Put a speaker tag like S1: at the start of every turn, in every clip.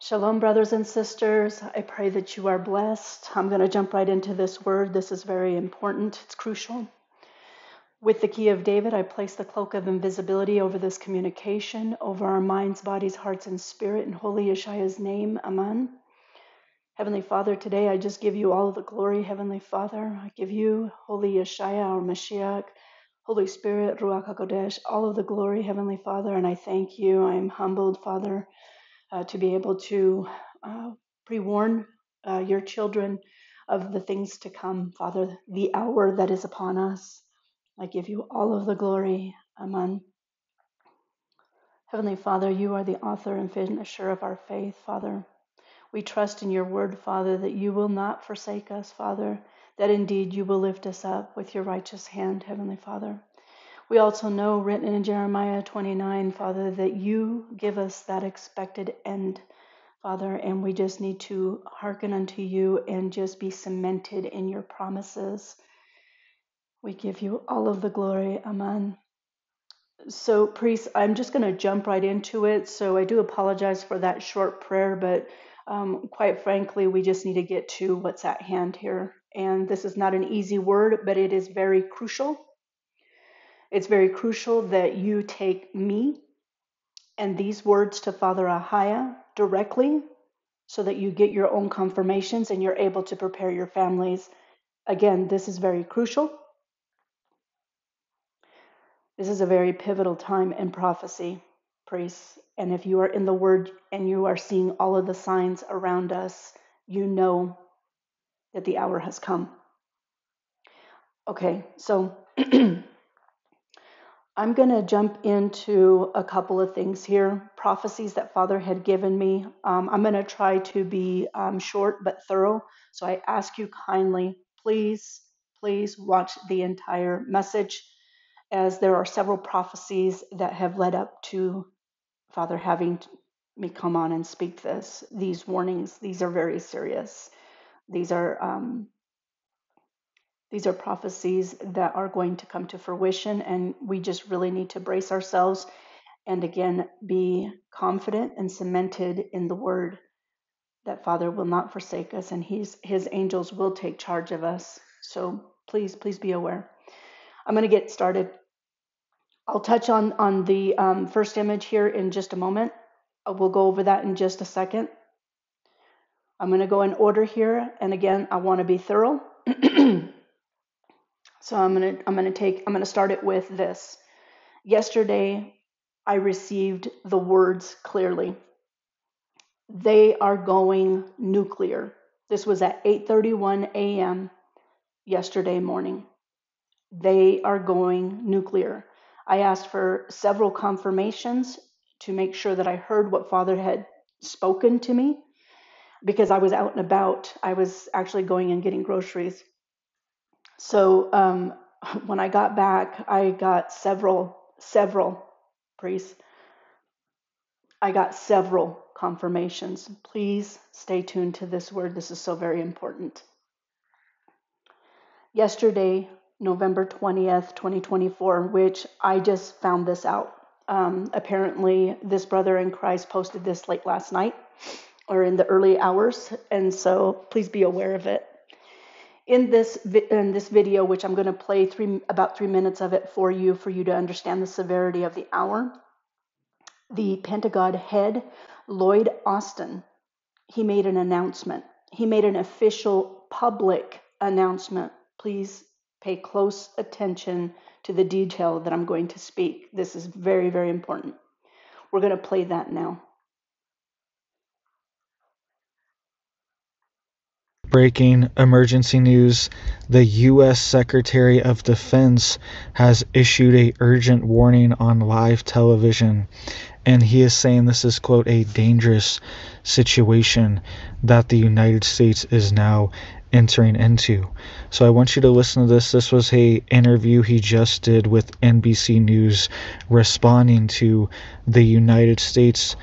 S1: Shalom, brothers and sisters. I pray that you are blessed. I'm going to jump right into this word. This is very important, it's crucial. With the key of David, I place the cloak of invisibility over this communication, over our minds, bodies, hearts, and spirit in Holy Yeshua's name. Amen. Heavenly Father, today I just give you all of the glory, Heavenly Father. I give you, Holy Yeshua, our Mashiach, Holy Spirit, Ruach HaKodesh, all of the glory, Heavenly Father, and I thank you. I am humbled, Father, uh, to be able to uh, pre warn uh, your children of the things to come, Father, the hour that is upon us. I give you all of the glory. Amen. Heavenly Father, you are the author and finisher of our faith, Father. We trust in your word, Father, that you will not forsake us, Father, that indeed you will lift us up with your righteous hand, Heavenly Father. We also know, written in Jeremiah 29, Father, that you give us that expected end, Father, and we just need to hearken unto you and just be cemented in your promises. We give you all of the glory. Amen. So, priest, I'm just going to jump right into it. So, I do apologize for that short prayer, but um, quite frankly, we just need to get to what's at hand here. And this is not an easy word, but it is very crucial. It's very crucial that you take me and these words to Father Ahaya directly so that you get your own confirmations and you're able to prepare your families. Again, this is very crucial. This is a very pivotal time in prophecy, priests. And if you are in the Word and you are seeing all of the signs around us, you know that the hour has come. Okay, so I'm going to jump into a couple of things here, prophecies that Father had given me. Um, I'm going to try to be um, short but thorough. So I ask you kindly, please, please watch the entire message, as there are several prophecies that have led up to Father having me come on and speak this. These warnings, these are very serious. These are um, these are prophecies that are going to come to fruition, and we just really need to brace ourselves and again be confident and cemented in the word that Father will not forsake us and his, his angels will take charge of us. So please, please be aware. I'm going to get started. I'll touch on, on the um, first image here in just a moment. Uh, We'll go over that in just a second. I'm going to go in order here. And again, I want to be thorough. So I'm gonna I'm gonna take I'm gonna start it with this. Yesterday I received the words clearly. They are going nuclear. This was at 8:31 a.m. yesterday morning. They are going nuclear. I asked for several confirmations to make sure that I heard what Father had spoken to me because I was out and about. I was actually going and getting groceries So um, when I got back, I got several, several priests. I got several confirmations. Please stay tuned to this word. This is so very important. Yesterday, November 20th, 2024, which I just found this out. Um, apparently, this brother in Christ posted this late last night or in the early hours. And so please be aware of it. In this in this video, which I'm going to play three about three minutes of it for you, for you to understand the severity of the hour. The Pentagon head, Lloyd Austin, he made an announcement. He made an official public announcement. Please pay close attention to the detail that I'm going to speak. This is very, very important. We're going to play that now.
S2: Breaking emergency news. The U.S. Secretary of Defense has issued a urgent warning on live television. And he is saying this is, quote, a dangerous situation that the United States is now entering into. So I want you to listen to this. This was a interview he just did with NBC News responding to the United States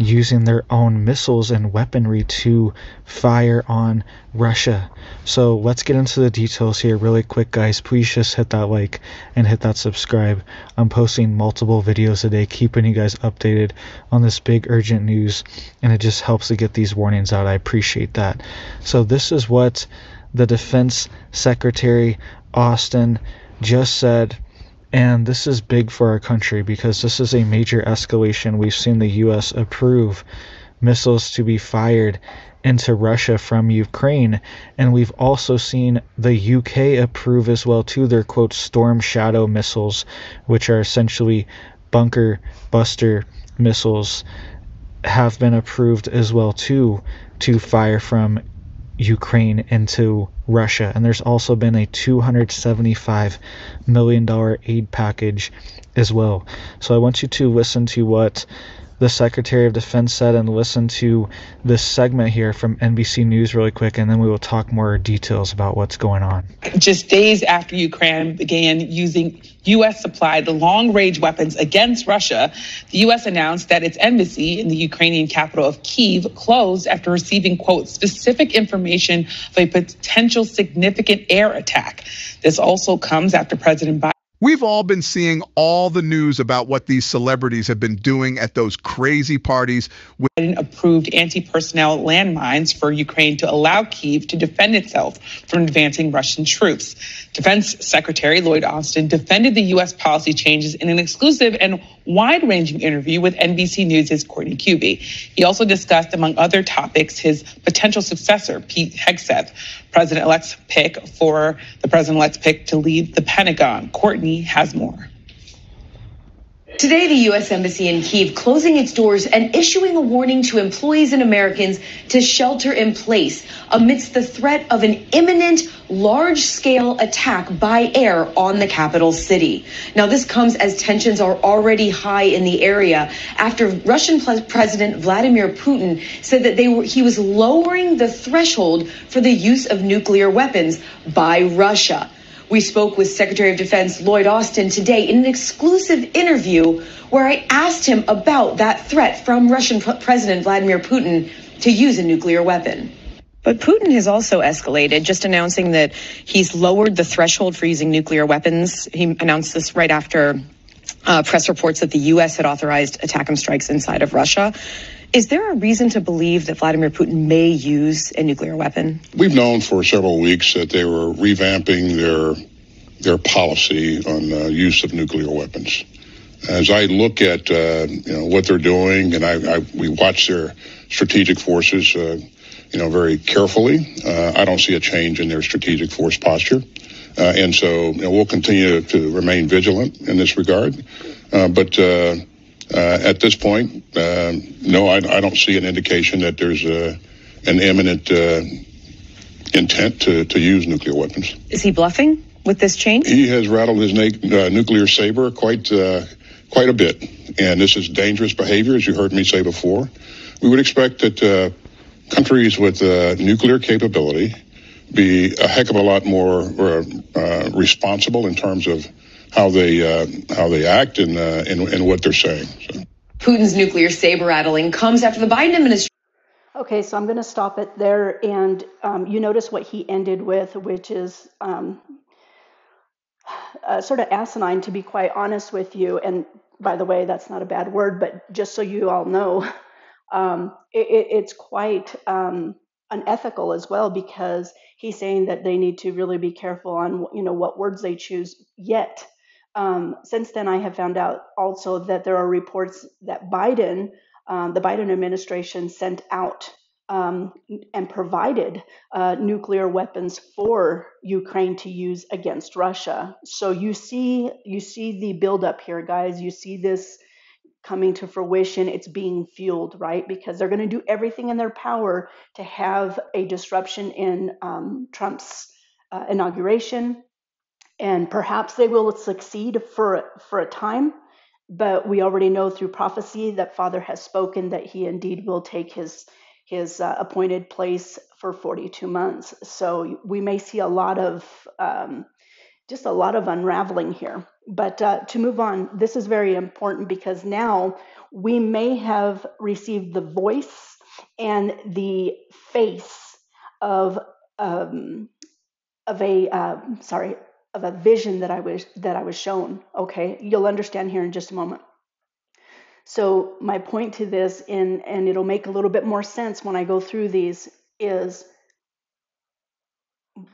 S2: using their own missiles and weaponry to fire on Russia. So let's get into the details here really quick, guys. Please just hit that like and hit that subscribe. I'm posting multiple videos a day, keeping you guys updated on this big urgent news, and it just helps to get these warnings out. I appreciate that. So, this is what the Defense Secretary Austin just said and this is big for our country because this is a major escalation. We've seen the U.S. approve missiles to be fired into Russia from Ukraine. And we've also seen the UK approve as well to their quote Storm Shadow missiles, which are essentially bunker buster missiles, have been approved as well too to fire from Ukraine into Russia. And there's also been a $275 million aid package as well. So I want you to listen to what the Secretary of Defense said and listen to this segment here from NBC News really quick, and then we will talk more details about what's going on.
S3: Just days after Ukraine began using U.S. supplied the long range weapons against Russia, the U.S. announced that its embassy in the Ukrainian capital of Kiev closed after receiving, quote, specific information of a potential significant air attack. This also comes after President Biden.
S4: We've all been seeing all the news about what these celebrities have been doing at those crazy parties.
S3: Biden approved anti personnel landmines for Ukraine to allow Kiev to defend itself from advancing Russian troops. Defense Secretary Lloyd Austin defended the U.S. policy changes in an exclusive and wide ranging interview with NBC News' Courtney Kube. He also discussed, among other topics, his potential successor, Pete Hegseth, president elect's pick for the president elect's pick to lead the Pentagon. Courtney has more.
S5: Today, the U.S. Embassy in Kiev closing its doors and issuing a warning to employees and Americans to shelter in place amidst the threat of an imminent large scale attack by air on the capital city. Now, this comes as tensions are already high in the area after Russian President Vladimir Putin said that they were, he was lowering the threshold for the use of nuclear weapons by Russia. We spoke with Secretary of Defense Lloyd Austin today in an exclusive interview where I asked him about that threat from Russian President Vladimir Putin to use a nuclear weapon. But Putin has also escalated, just announcing that he's lowered the threshold for using nuclear weapons. He announced this right after uh, press reports that the U.S. had authorized attack and strikes inside of Russia. Is there a reason to believe that Vladimir Putin may use a nuclear weapon?
S6: We've known for several weeks that they were revamping their their policy on uh, use of nuclear weapons. As I look at uh, you know what they're doing, and I, I, we watch their strategic forces, uh, you know, very carefully. Uh, I don't see a change in their strategic force posture, uh, and so you know, we'll continue to remain vigilant in this regard. Uh, but uh, at this point, uh, no, I, I, don't see an indication that there's a, an imminent uh, intent to, to use nuclear weapons.
S5: Is he bluffing with this change?
S6: He has rattled his na- nuclear saber quite quite a bit, and this is dangerous behavior, as you heard me say before. We would expect that uh, countries with uh, nuclear capability be a heck of a lot more uh, responsible in terms of how they uh, how they act and, uh, and and what they're saying. So.
S5: Putin's nuclear saber rattling comes after the Biden administration.
S1: Okay, so I'm going to stop it there, and um, you notice what he ended with, which is um, uh, sort of asinine, to be quite honest with you. And by the way, that's not a bad word, but just so you all know, um, it, it, it's quite um, unethical as well because he's saying that they need to really be careful on you know what words they choose. Yet um, since then, I have found out also that there are reports that Biden, um, the Biden administration, sent out um, and provided uh, nuclear weapons for Ukraine to use against Russia. So you see, you see the buildup here, guys. You see this coming to fruition. It's being fueled, right? Because they're going to do everything in their power to have a disruption in um, Trump's uh, inauguration and perhaps they will succeed for for a time but we already know through prophecy that father has spoken that he indeed will take his his uh, appointed place for 42 months so we may see a lot of um, just a lot of unraveling here. But uh, to move on, this is very important because now we may have received the voice and the face of um, of a uh, sorry of a vision that I was that I was shown. Okay, you'll understand here in just a moment. So my point to this, in and it'll make a little bit more sense when I go through these, is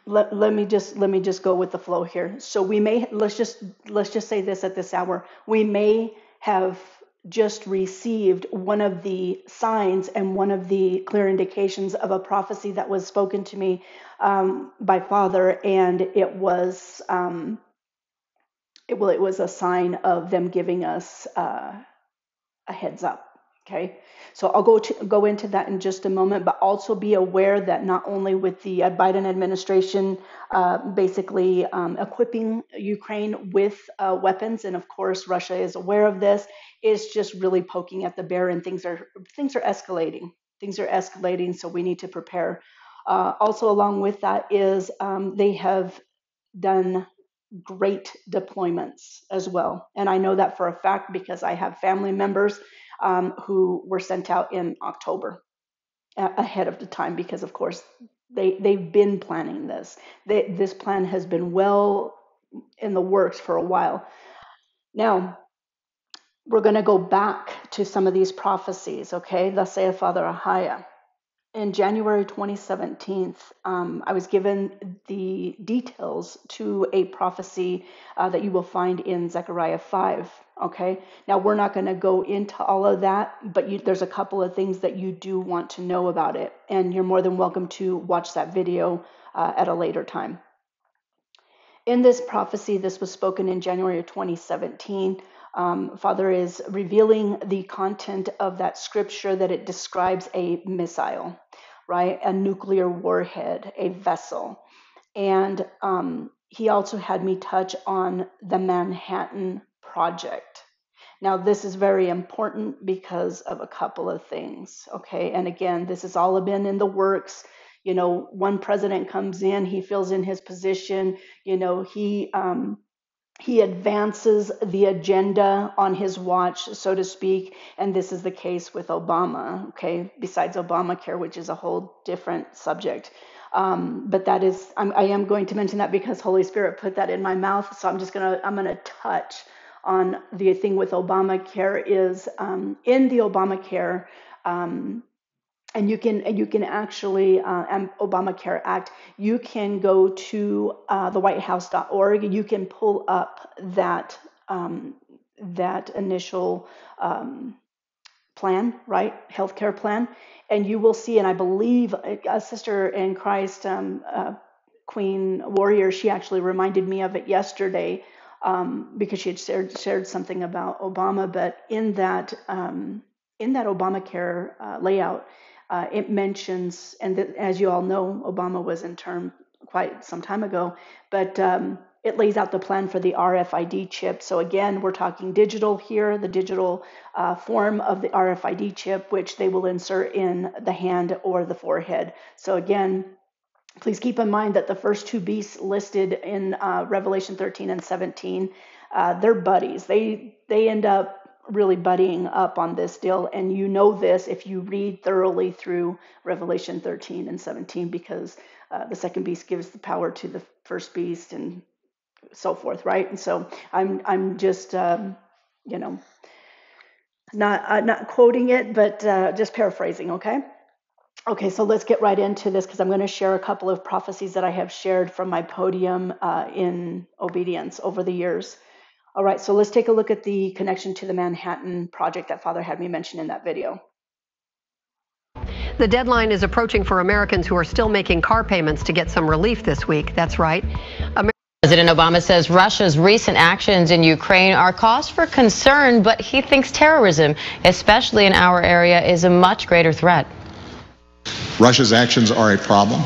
S1: let, let me just let me just go with the flow here so we may let's just let's just say this at this hour we may have just received one of the signs and one of the clear indications of a prophecy that was spoken to me um, by father and it was um, it, well it was a sign of them giving us uh, a heads up Okay, so I'll go to, go into that in just a moment, but also be aware that not only with the uh, Biden administration uh, basically um, equipping Ukraine with uh, weapons, and of course Russia is aware of this, is just really poking at the bear, and things are things are escalating. Things are escalating, so we need to prepare. Uh, also, along with that is um, they have done great deployments as well, and I know that for a fact because I have family members um, who were sent out in October ahead of the time because, of course, they they've been planning this. They, this plan has been well in the works for a while. Now we're going to go back to some of these prophecies. Okay, thus saith Father Ahaya in January 2017, um, I was given the details to a prophecy uh, that you will find in Zechariah 5. Okay, now we're not going to go into all of that, but you, there's a couple of things that you do want to know about it, and you're more than welcome to watch that video uh, at a later time. In this prophecy, this was spoken in January of 2017 um, Father is revealing the content of that scripture that it describes a missile, right? A nuclear warhead, a vessel. And um, he also had me touch on the Manhattan Project. Now, this is very important because of a couple of things, okay? And again, this has all been in the works. You know, one president comes in, he fills in his position, you know, he um, he advances the agenda on his watch, so to speak, and this is the case with Obama, okay, besides Obamacare, which is a whole different subject. Um, but that is, I'm, I am going to mention that because Holy Spirit put that in my mouth, so I'm just gonna, I'm gonna touch on the thing with Obamacare is um, in the Obamacare, um, and you can you can actually uh, Obamacare Act. You can go to uh, the WhiteHouse.org. You can pull up that um, that initial um, plan, right, healthcare plan, and you will see. And I believe a sister in Christ, um, uh, Queen Warrior, she actually reminded me of it yesterday um, because she had shared, shared something about Obama. But in that um, in that Obamacare uh, layout uh, it mentions, and as you all know, Obama was in term quite some time ago, but um, it lays out the plan for the RFID chip. So again, we're talking digital here, the digital uh, form of the RFID chip, which they will insert in the hand or the forehead. So again, please keep in mind that the first two beasts listed in uh, Revelation 13 and 17, uh, they're buddies. They they end up really buddying up on this deal. And you know this if you read thoroughly through Revelation 13 and 17, because uh, the second beast gives the power to the first beast and so forth, right? And so I'm I'm just um, you know not uh, not quoting it, but uh, just paraphrasing. Okay. Okay, so let's get right into this because I'm going to share a couple of prophecies that I have shared from my podium uh, in obedience over the years. All right, so let's take a look at the connection to the Manhattan Project that Father had me mention in that video.
S7: The deadline is approaching for Americans who are still making car payments to get some relief this week. That's right.
S8: Amer- President Obama says Russia's recent actions in Ukraine are cause for concern, but he thinks terrorism, especially in our area, is a much greater threat.
S9: Russia's actions are a problem.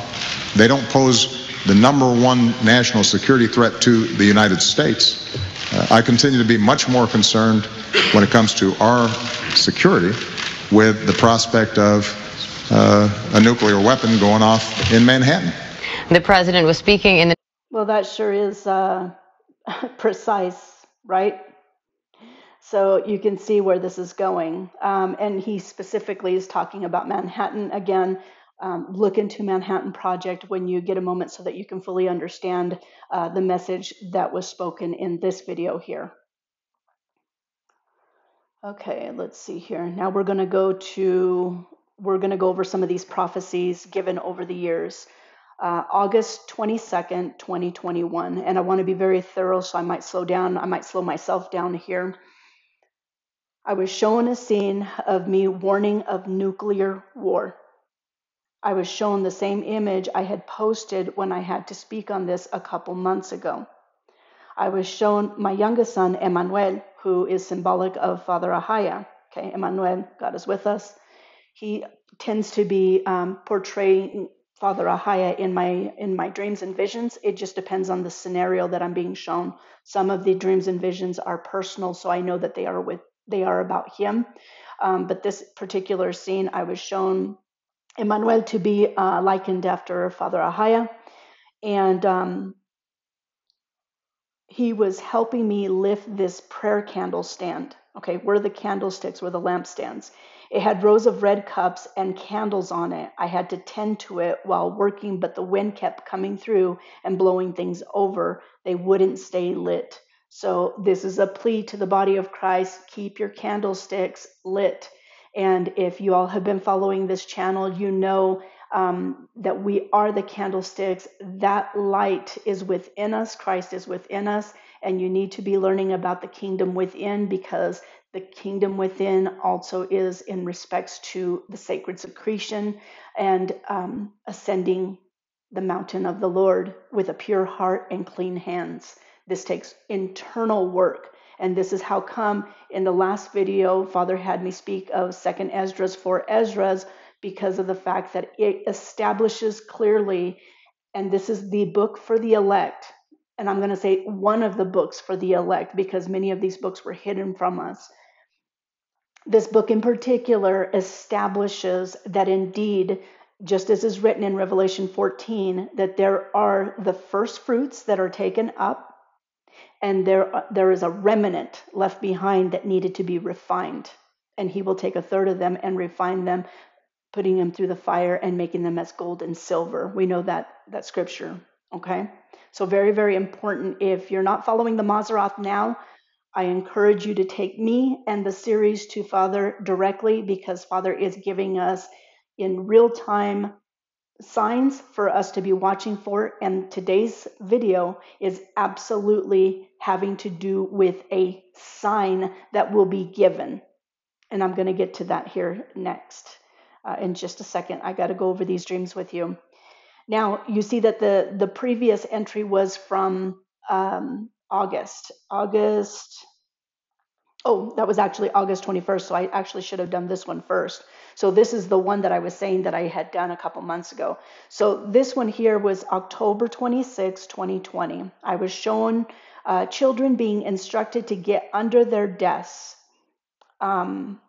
S9: They don't pose the number one national security threat to the United States. Uh, I continue to be much more concerned when it comes to our security with the prospect of uh, a nuclear weapon going off in Manhattan.
S8: The president was speaking in the.
S1: Well, that sure is uh, precise, right? So you can see where this is going. Um, and he specifically is talking about Manhattan. Again, um, look into Manhattan Project when you get a moment so that you can fully understand uh, the message that was spoken in this video here. Okay, let's see here. Now we're going to go to, we're going to go over some of these prophecies given over the years. Uh, August 22nd, 2021. And I want to be very thorough, so I might slow down. I might slow myself down here. I was shown a scene of me warning of nuclear war. I was shown the same image I had posted when I had to speak on this a couple months ago. I was shown my youngest son, Emmanuel, who is symbolic of Father Ahaya. Okay, Emmanuel, God is with us. He tends to be um, portraying Father Ahaya in my in my dreams and visions. It just depends on the scenario that I'm being shown. Some of the dreams and visions are personal, so I know that they are with they are about him. Um, but this particular scene, I was shown Emmanuel to be uh, likened after Father Ahaya, and um, he was helping me lift this prayer candle stand. Okay, where the candlesticks where the lampstands. It had rows of red cups and candles on it. I had to tend to it while working, but the wind kept coming through and blowing things over. They wouldn't stay lit. So, this is a plea to the body of Christ keep your candlesticks lit. And if you all have been following this channel, you know um, that we are the candlesticks. That light is within us, Christ is within us, and you need to be learning about the kingdom within because the kingdom within also is in respects to the sacred secretion and um, ascending the mountain of the Lord with a pure heart and clean hands. This takes internal work. And this is how come in the last video, Father had me speak of Second Esdras for Esdras because of the fact that it establishes clearly, and this is the book for the elect. And I'm going to say one of the books for the elect because many of these books were hidden from us. This book in particular establishes that indeed, just as is written in Revelation 14, that there are the first fruits that are taken up and there uh, there is a remnant left behind that needed to be refined. And he will take a third of them and refine them putting them through the fire and making them as gold and silver. We know that that scripture okay? So very very important. If you're not following the Mazzaroth now I encourage you to take me and the series to Father directly because Father is giving us in real time signs for us to be watching for. And today's video is absolutely having to do with a sign that will be given. And I'm going to get to that here next uh, in just a second. I got to go over these dreams with you. Now, you see that the, the previous entry was from um, August. August Oh, that was actually August 21st, so I actually should have done this one first. So this is the one that I was saying that I had done a couple months ago. So this one here was October 26, 2020. I was shown uh, children being instructed to get under their desks um,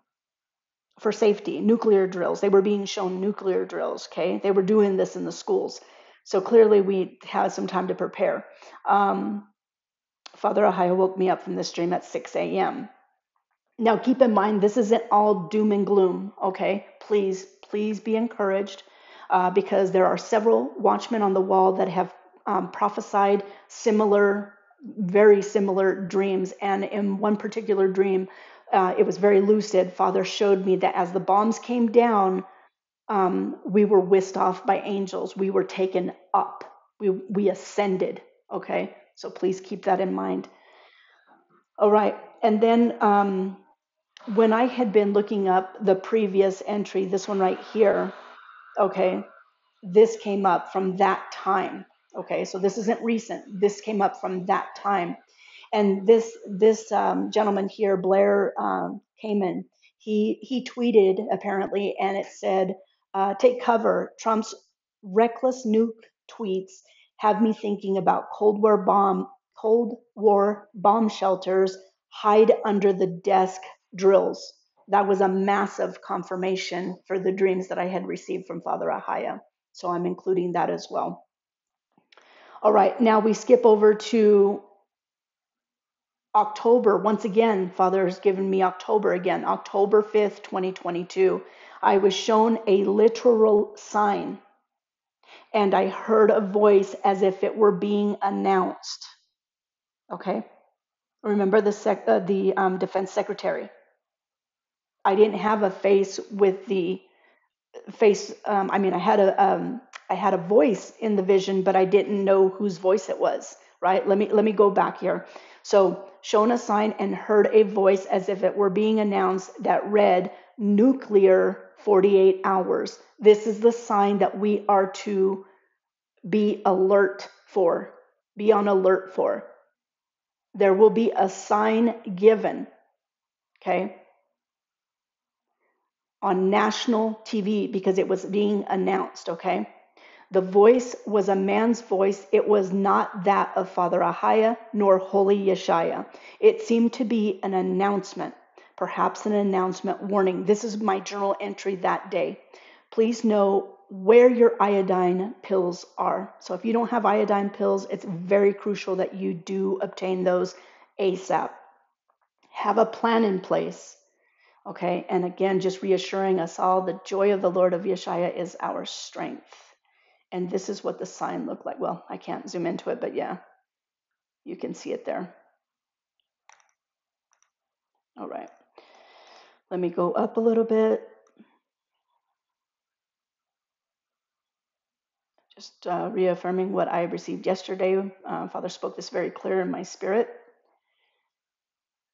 S1: for safety, nuclear drills. They were being shown nuclear drills, okay? They were doing this in the schools. So clearly we had some time to prepare. Um, Father Ahaya woke me up from this dream at 6 a.m. Now, keep in mind, this isn't all doom and gloom, okay? Please, please be encouraged uh, because there are several watchmen on the wall that have um, prophesied similar, very similar dreams. And in one particular dream, uh, it was very lucid. Father showed me that as the bombs came down, um, we were whisked off by angels. We were taken up. We, we ascended, okay? So please keep that in mind. All right. And then um, when I had been looking up the previous entry, this one right here, okay, this came up from that time. Okay, so this isn't recent. This came up from that time, and this this um, gentleman here, Blair um, Kamin, he he tweeted apparently, and it said, uh, "Take cover. Trump's reckless nuke tweets have me thinking about Cold War bomb Cold War bomb shelters. Hide under the desk drills. That was a massive confirmation for the dreams that I had received from Father Ahaya. So I'm including that as well. All right, now we skip over to October, once again, Father has given me October again, October 5th, 2022. I was shown a literal sign and I heard a voice as if it were being announced. Okay? Remember the sec- uh, the um, defense secretary. I didn't have a face with the face. Um, I mean, I had a um, I had a voice in the vision, but I didn't know whose voice it was. Right? Let me let me go back here. So, shown a sign and heard a voice as if it were being announced that read nuclear 48 hours. This is the sign that we are to be alert for, be on alert for. There will be a sign given, okay, on national TV because it was being announced, okay? The voice was a man's voice. It was not that of Father Ahaya nor Holy Yeshaya. It seemed to be an announcement, perhaps an announcement warning. This is my journal entry that day. Please know where your iodine pills are. So if you don't have iodine pills, it's very crucial that you do obtain those ASAP. Have a plan in place. Okay, and again, just reassuring us all the joy of the Lord of Yeshaya is our strength. And this is what the sign looked like. Well, I can't zoom into it, but yeah, you can see it there. All right, let me go up a little bit. Just uh, reaffirming what I received yesterday. Uh, Father spoke this very clear in my spirit.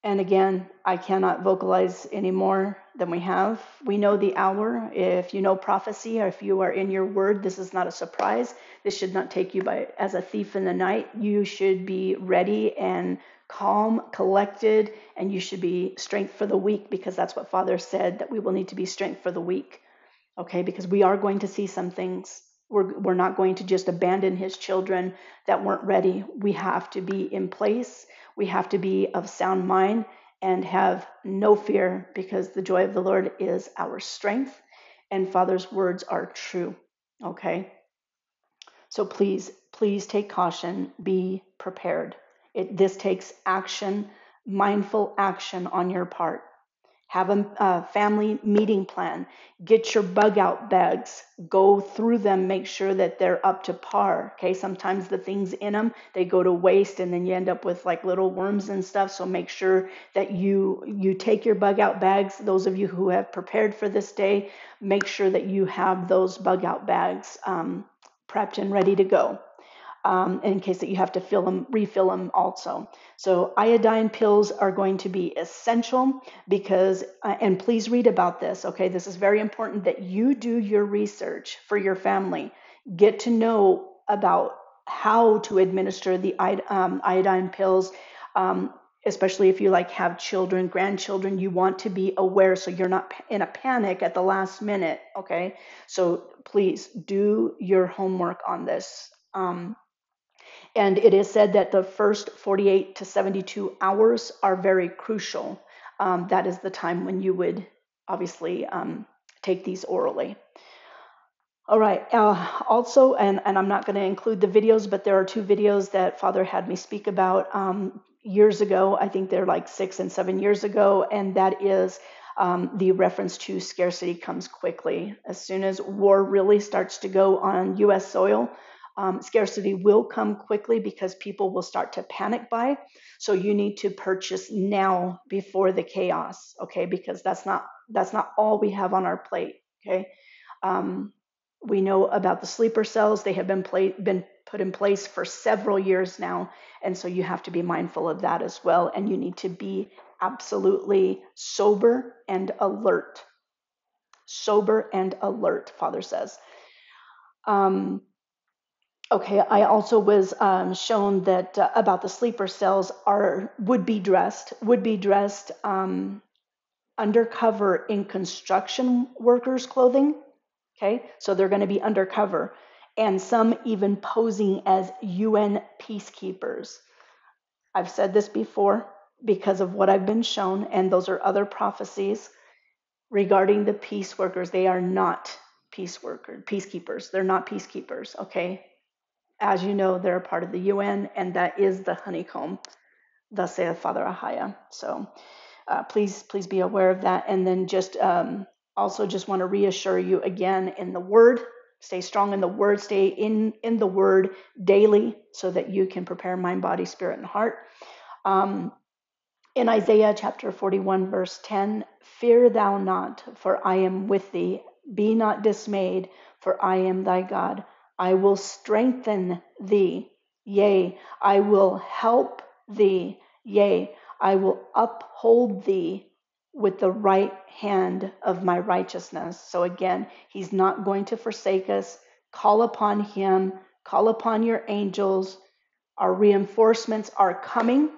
S1: And again, I cannot vocalize any more than we have. We know the hour. If you know prophecy or if you are in your word, this is not a surprise. This should not take you by as a thief in the night. You should be ready and calm, collected, and you should be strength for the weak because that's what Father said that we will need to be strength for the weak. Okay, because we are going to see some things. We're, we're not going to just abandon his children that weren't ready. We have to be in place. We have to be of sound mind and have no fear because the joy of the Lord is our strength and Father's words are true. Okay? So please, please take caution, be prepared. It, this takes action, mindful action on your part. Have a, a family meeting plan. Get your bug out bags. Go through them. Make sure that they're up to par. Okay. Sometimes the things in them they go to waste, and then you end up with like little worms and stuff. So make sure that you you take your bug out bags. Those of you who have prepared for this day, make sure that you have those bug out bags um, prepped and ready to go um, in case that you have to fill them, refill them also. So iodine pills are going to be essential because, uh, and please read about this. Okay, this is very important that you do your research for your family. Get to know about how to administer the um, iodine pills. Um, especially if you like have children grandchildren you want to be aware so you're not in a panic at the last minute okay so please do your homework on this um, and it is said that the first 48 to 72 hours are very crucial. Um, that is the time when you would obviously um, take these orally. All right. Uh, also, and, and I'm not going to include the videos, but there are two videos that Father had me speak about um, years ago. I think they're like six and seven years ago. And that is um, the reference to scarcity comes quickly. As soon as war really starts to go on U.S. soil, um, scarcity will come quickly because people will start to panic buy. So you need to purchase now before the chaos, okay? Because that's not that's not all we have on our plate, okay? Um, we know about the sleeper cells; they have been pla- been put in place for several years now, and so you have to be mindful of that as well. And you need to be absolutely sober and alert. Sober and alert, Father says. Um, Okay, I also was um, shown that uh, about the sleeper cells are would be dressed would be dressed um, undercover in construction workers' clothing. Okay, so they're going to be undercover, and some even posing as UN peacekeepers. I've said this before because of what I've been shown, and those are other prophecies regarding the peace workers. They are not peace workers, peacekeepers. They're not peacekeepers. Okay, as you know, they're a part of the UN, and that is the honeycomb. thus saith Father Ahaya. So uh, please, please be aware of that. And then just um, also just want to reassure you again in the Word. Stay strong in the Word. Stay in in the Word daily, so that you can prepare mind, body, spirit, and heart. Um, in Isaiah chapter 41, verse 10, fear thou not, for I am with thee. Be not dismayed, for I am thy God. I will strengthen thee. Yea, I will help thee. Yea, I will uphold thee with the right hand of my righteousness. So again, he's not going to forsake us. Call upon him, call upon your angels. Our reinforcements are coming.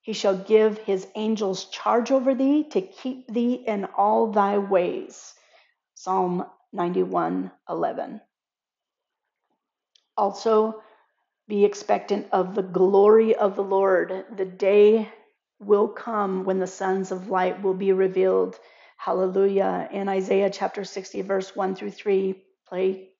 S1: He shall give his angels charge over thee to keep thee in all thy ways. Psalm 91:11. Also, be expectant of the glory of the Lord. The day will come when the sons of light will be revealed. Hallelujah. In Isaiah chapter 60, verse 1 through 3, play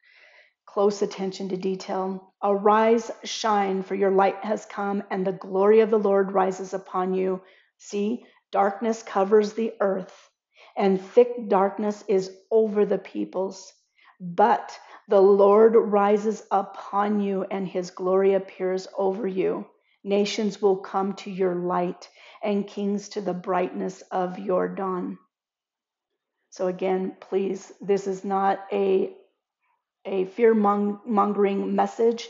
S1: close attention to detail. Arise, shine, for your light has come, and the glory of the Lord rises upon you. See, darkness covers the earth, and thick darkness is over the peoples. But the Lord rises upon you, and his glory appears over you. Nations will come to your light, and kings to the brightness of your dawn. So, again, please, this is not a a fear mongering message.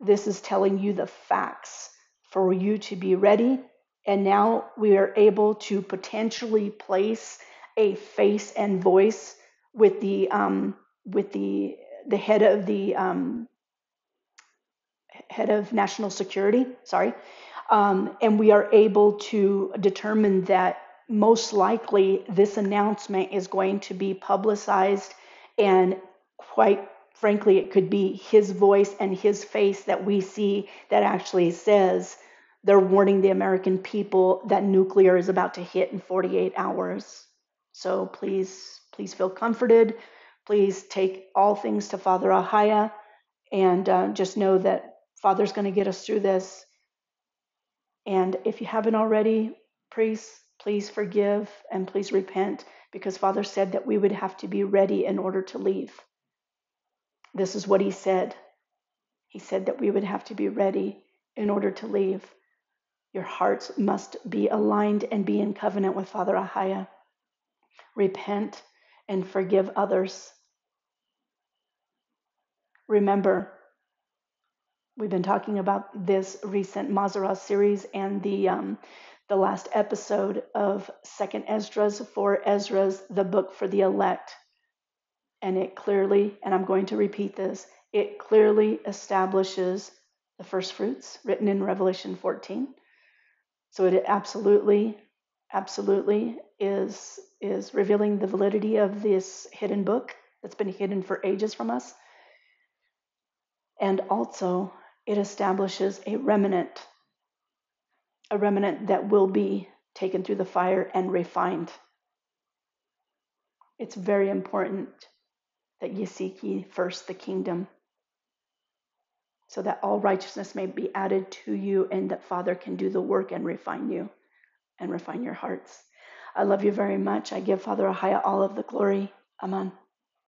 S1: This is telling you the facts for you to be ready. And now we are able to potentially place a face and voice with the um, with the the head of the um, head of national security. Sorry, um, and we are able to determine that most likely this announcement is going to be publicized and quite frankly, it could be his voice and his face that we see that actually says they're warning the American people that nuclear is about to hit in 48 hours. So please, please feel comforted. Please take all things to Father Ahaya and uh, just know that Father's going to get us through this. And if you haven't already, please, please forgive and please repent because Father said that we would have to be ready in order to leave. This is what he said. He said that we would have to be ready in order to leave. Your hearts must be aligned and be in covenant with Father Ahaya. Repent and forgive others. Remember, we've been talking about this recent Mazarah series and the um, the last episode of Second Esdras for Ezra's, the book for the elect. And it clearly, and I'm going to repeat this, it clearly establishes the first fruits written in Revelation 14. So it absolutely, absolutely is is revealing the validity of this hidden book that's been hidden for ages from us. And also it establishes a remnant, a remnant that will be taken through the fire and refined. It's very important that ye seek ye first the kingdom, so that all righteousness may be added to you, and that Father can do the work and refine you and refine your hearts. I love you very much. I give Father Ahaya all of the glory. Amen.